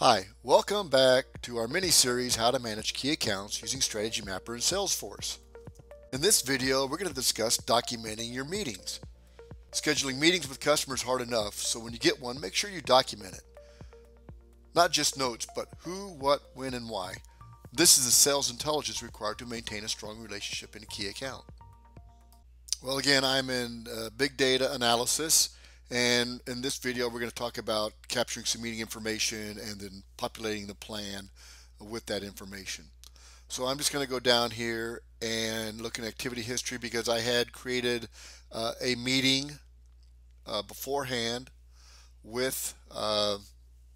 Hi, welcome back to our mini-series How to Manage Key Accounts using Strategy Mapper in Salesforce. In this video, we're going to discuss documenting your meetings. Scheduling meetings with customers hard enough, so when you get one, make sure you document it. Not just notes, but who, what, when, and why. This is the sales intelligence required to maintain a strong relationship in a key account. Well, again, I'm in uh, big data analysis and in this video, we're going to talk about capturing some meeting information and then populating the plan with that information. So I'm just going to go down here and look in activity history because I had created uh, a meeting uh, beforehand with uh,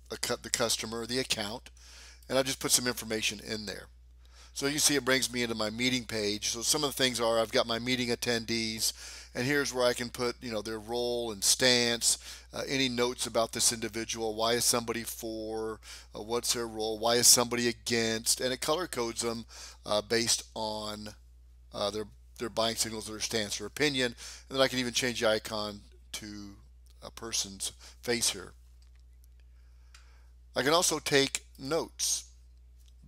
the customer, the account, and I just put some information in there. So you see it brings me into my meeting page. So some of the things are I've got my meeting attendees and here's where I can put you know their role and stance, uh, any notes about this individual, why is somebody for, uh, what's their role, why is somebody against, and it color codes them uh, based on uh, their their buying signals, their stance, or opinion, and then I can even change the icon to a person's face here. I can also take notes,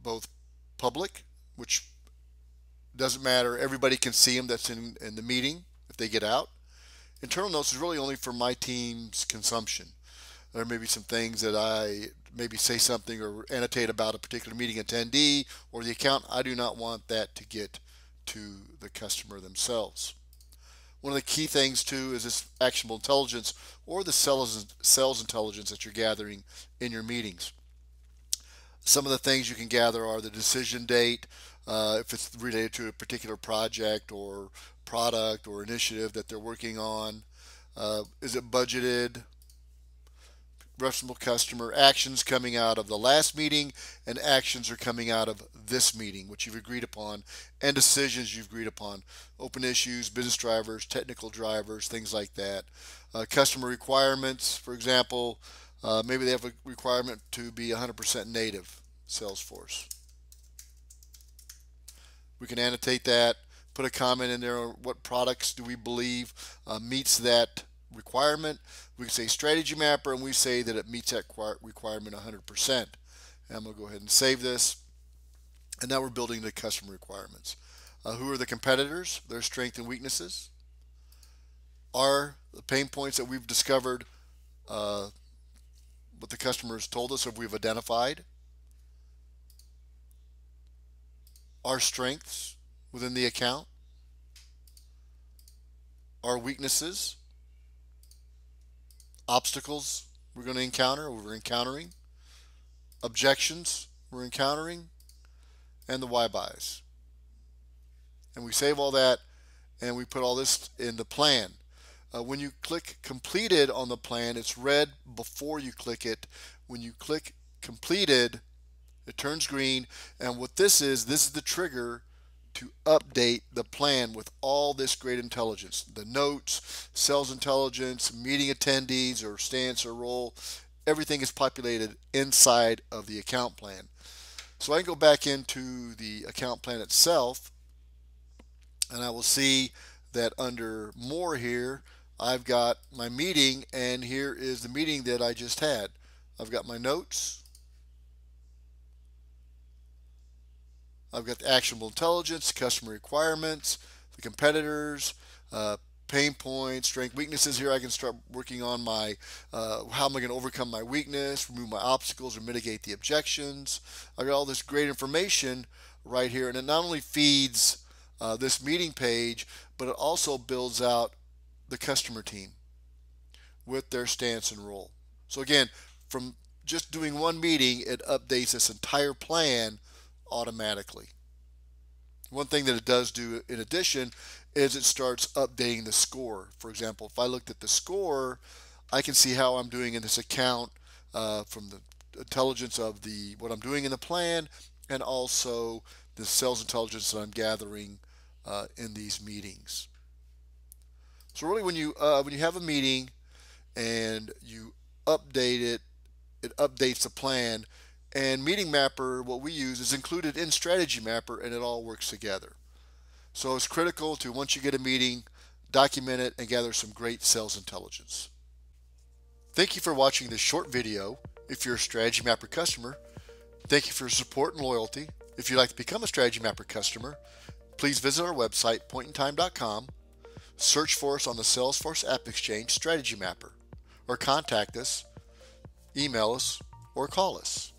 both public which doesn't matter. Everybody can see them that's in, in the meeting if they get out. Internal notes is really only for my team's consumption. There may be some things that I maybe say something or annotate about a particular meeting attendee or the account. I do not want that to get to the customer themselves. One of the key things too is this actionable intelligence or the sales, sales intelligence that you're gathering in your meetings. Some of the things you can gather are the decision date, uh, if it's related to a particular project or product or initiative that they're working on. Uh, is it budgeted? Referenceable customer actions coming out of the last meeting and actions are coming out of this meeting, which you've agreed upon, and decisions you've agreed upon. Open issues, business drivers, technical drivers, things like that. Uh, customer requirements, for example, uh, maybe they have a requirement to be 100% native Salesforce. We can annotate that, put a comment in there what products do we believe uh, meets that requirement. We can say strategy mapper and we say that it meets that requirement 100%. And I'm going to go ahead and save this. And now we're building the customer requirements. Uh, who are the competitors, their strengths and weaknesses? Are the pain points that we've discovered uh, what the customers told us or we've identified our strengths within the account, our weaknesses, obstacles we're going to encounter, we're encountering, objections we're encountering, and the why buys. And we save all that and we put all this in the plan. Uh, when you click completed on the plan, it's red before you click it. When you click completed, it turns green. And what this is, this is the trigger to update the plan with all this great intelligence. The notes, sales intelligence, meeting attendees or stance or role, everything is populated inside of the account plan. So I can go back into the account plan itself and I will see that under more here I've got my meeting and here is the meeting that I just had. I've got my notes. I've got the actionable intelligence, customer requirements, the competitors, uh, pain points, strength, weaknesses. Here I can start working on my, uh, how am I going to overcome my weakness, remove my obstacles, or mitigate the objections. I've got all this great information right here. And it not only feeds uh, this meeting page, but it also builds out the customer team with their stance and role. So again, from just doing one meeting, it updates this entire plan automatically. One thing that it does do in addition is it starts updating the score. For example, if I looked at the score, I can see how I'm doing in this account uh, from the intelligence of the what I'm doing in the plan and also the sales intelligence that I'm gathering uh, in these meetings. So really when you uh, when you have a meeting and you update it, it updates the plan. And Meeting Mapper, what we use, is included in Strategy Mapper and it all works together. So it's critical to once you get a meeting, document it and gather some great sales intelligence. Thank you for watching this short video. If you're a Strategy Mapper customer, thank you for your support and loyalty. If you'd like to become a Strategy Mapper customer, please visit our website, pointintime.com, search for us on the Salesforce App Exchange Strategy Mapper, or contact us, email us, or call us.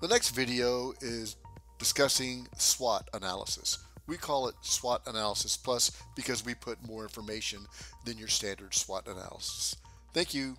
The next video is discussing SWOT analysis. We call it SWOT Analysis Plus because we put more information than your standard SWOT analysis. Thank you.